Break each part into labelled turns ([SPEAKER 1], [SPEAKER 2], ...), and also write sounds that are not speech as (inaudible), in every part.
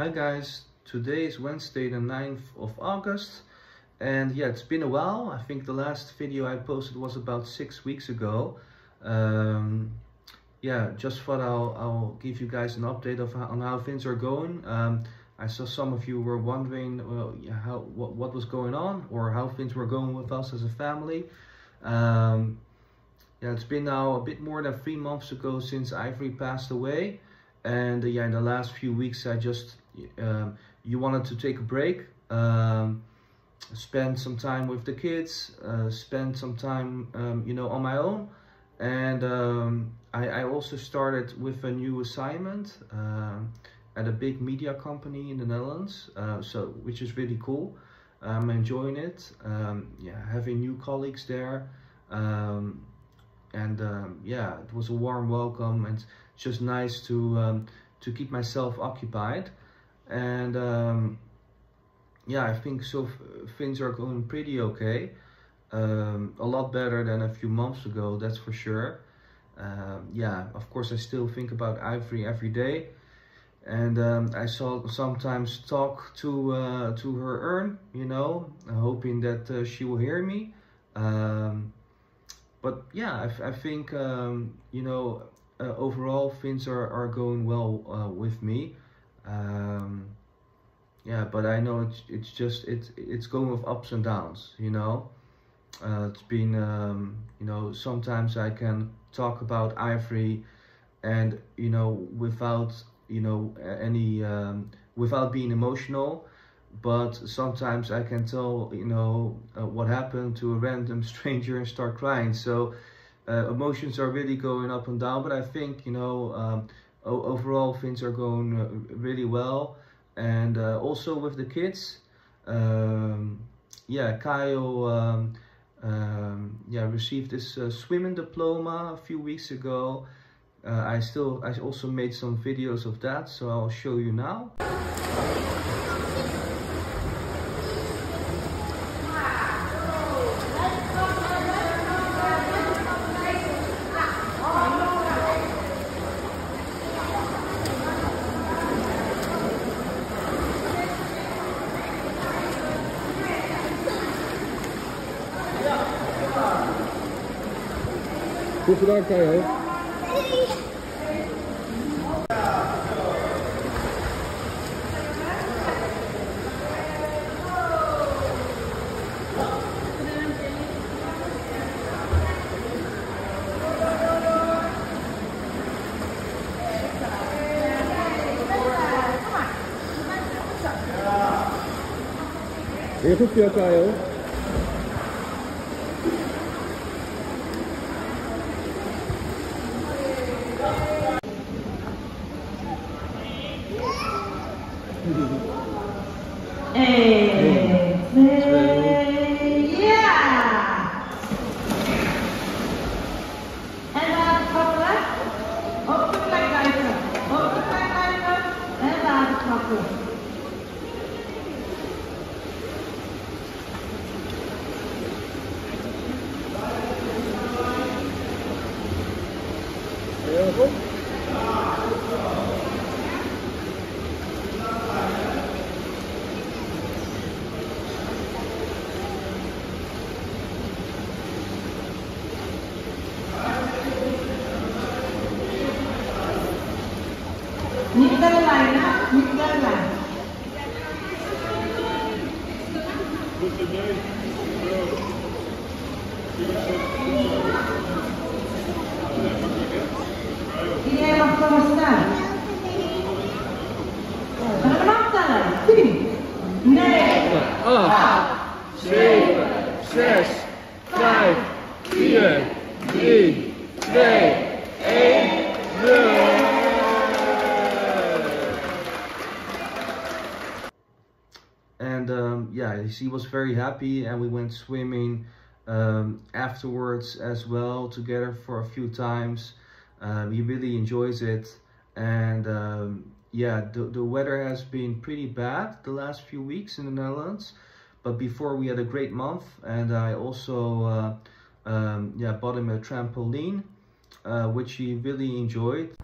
[SPEAKER 1] Hi guys, today is Wednesday the 9th of August and yeah it's been a while. I think the last video I posted was about six weeks ago. Um, yeah, just thought I'll, I'll give you guys an update of how, on how things are going. Um, I saw some of you were wondering well, how what, what was going on or how things were going with us as a family. Um, yeah, it's been now a bit more than three months ago since Ivory passed away. And uh, yeah, in the last few weeks, I just, um, you wanted to take a break, um, spend some time with the kids, uh, spend some time, um, you know, on my own. And um, I, I, also started with a new assignment uh, at a big media company in the Netherlands, uh, so which is really cool. I'm enjoying it. Um, yeah, having new colleagues there, um, and um, yeah, it was a warm welcome and just nice to um, to keep myself occupied. And um, yeah, I think so. Things are going pretty okay. Um, a lot better than a few months ago, that's for sure. Um, yeah, of course, I still think about Ivory every day, and um, I saw sometimes talk to uh, to her urn, you know, hoping that uh, she will hear me. Um, but yeah, I, I think um, you know uh, overall things are, are going well uh, with me. Um, yeah, but I know it's it's just it's it's going with ups and downs. You know, uh, it's been um, you know sometimes I can talk about Ivory, and you know without you know any um, without being emotional but sometimes I can tell, you know, uh, what happened to a random (laughs) stranger and start crying. So uh, emotions are really going up and down, but I think, you know, um, overall things are going uh, really well. And uh, also with the kids, um, yeah, Kyle, um, um yeah, received this uh, swimming diploma a few weeks ago. Uh, I still, I also made some videos of that, so I'll show you now.
[SPEAKER 2] 고수로 할까요? 이게 네, 토끼 할까요? tersebut Middle line,
[SPEAKER 1] And um, yeah, he was very happy and we went swimming um, afterwards as well together for a few times. Um, he really enjoys it and um, yeah, the, the weather has been pretty bad the last few weeks in the Netherlands. But before we had a great month and I also uh, um, yeah, bought him a trampoline, uh, which he really enjoyed.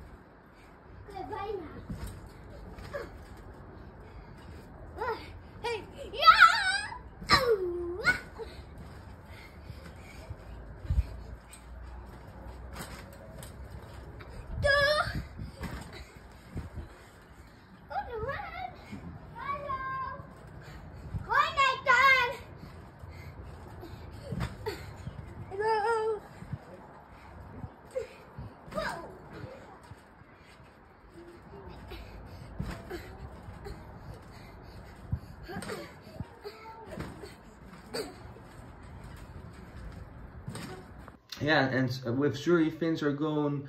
[SPEAKER 1] Yeah, and with Zuri, things are going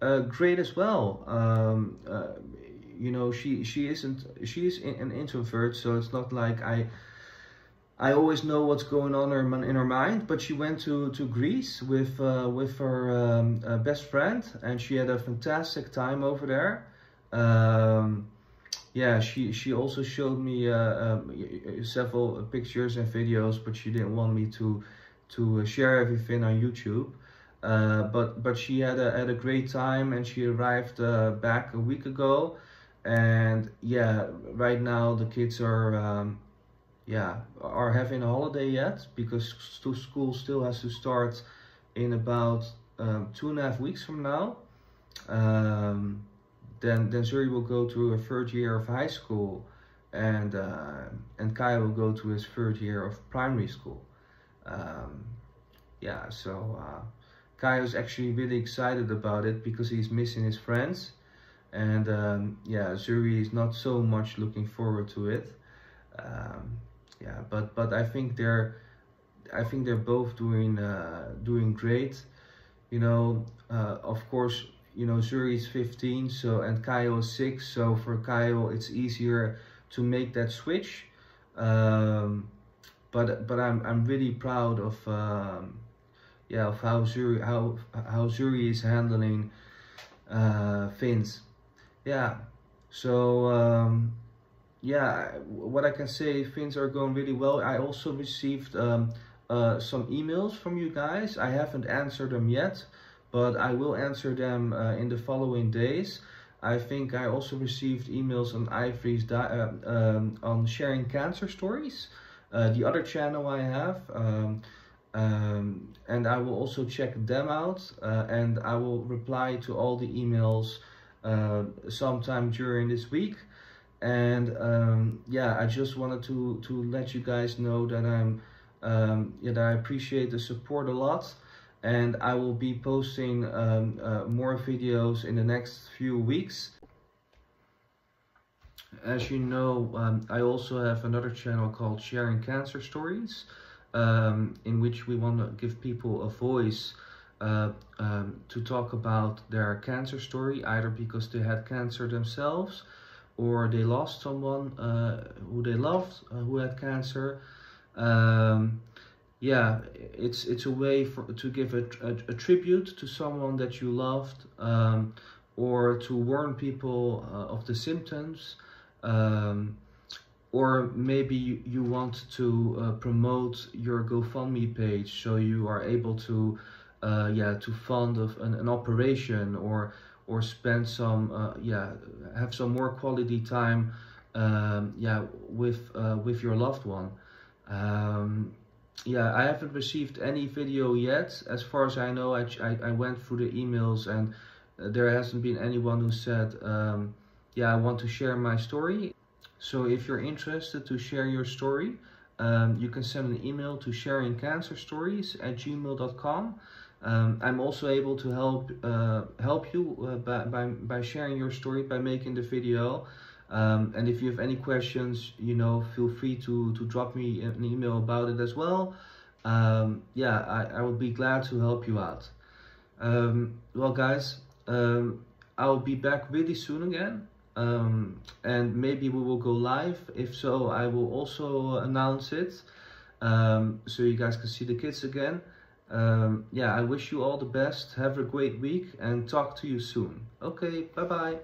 [SPEAKER 1] uh, great as well. Um, uh, you know, she she isn't she's an introvert, so it's not like I I always know what's going on in her, in her mind. But she went to to Greece with uh, with her um, uh, best friend, and she had a fantastic time over there. Um, yeah, she she also showed me uh, um, several pictures and videos, but she didn't want me to to share everything on YouTube. Uh, but but she had a had a great time and she arrived uh, back a week ago. And yeah right now the kids are um, yeah are having a holiday yet because school still has to start in about um, two and a half weeks from now. Um, then then Zuri will go to a third year of high school and uh, and Kai will go to his third year of primary school um, yeah so uh, Kai was actually really excited about it because he's missing his friends. And um, yeah Zuri is not so much looking forward to it. Um, yeah but but I think they're I think they're both doing uh, doing great. You know uh, of course you know Zuri is 15 so and Kyle is 6 so for Kyle it's easier to make that switch. Um, but but I'm, I'm really proud of um, yeah of how Zuri how how Zuri is handling uh, Fins yeah so um, yeah what I can say things are going really well. I also received um, uh, some emails from you guys. I haven't answered them yet but I will answer them uh, in the following days. I think I also received emails on Ivory's uh, um, on sharing cancer stories uh, the other channel I have um, um, and I will also check them out uh, and I will reply to all the emails uh, sometime during this week. And um, yeah I just wanted to to let you guys know that I'm um, yeah, that I appreciate the support a lot. And I will be posting um, uh, more videos in the next few weeks as you know um, I also have another channel called Sharing Cancer Stories um, in which we want to give people a voice uh, um, to talk about their cancer story, either because they had cancer themselves or they lost someone uh, who they loved uh, who had cancer. Um, yeah, it's it's a way for to give a, a, a tribute to someone that you loved, um, or to warn people uh, of the symptoms. Um, or maybe you want to uh, promote your GoFundMe page so you are able to uh, yeah to fund of an, an operation or or spend some uh, yeah have some more quality time um, yeah with uh, with your loved one. Um, yeah I haven't received any video yet. As far as I know I, I, I went through the emails and uh, there hasn't been anyone who said um, yeah I want to share my story so if you're interested to share your story um, you can send an email to sharingcancerstories at gmail.com um, I'm also able to help uh, help you uh, by, by, by sharing your story by making the video. Um, and if you have any questions, you know, feel free to, to drop me an email about it as well. Um, yeah, I, I would be glad to help you out. Um, well, guys, um, I'll be back really soon again. Um, and maybe we will go live. If so, I will also announce it. so you guys can see the kids again um, yeah, I wish you all the best. Have a great week and talk to you soon. Okay, bye bye.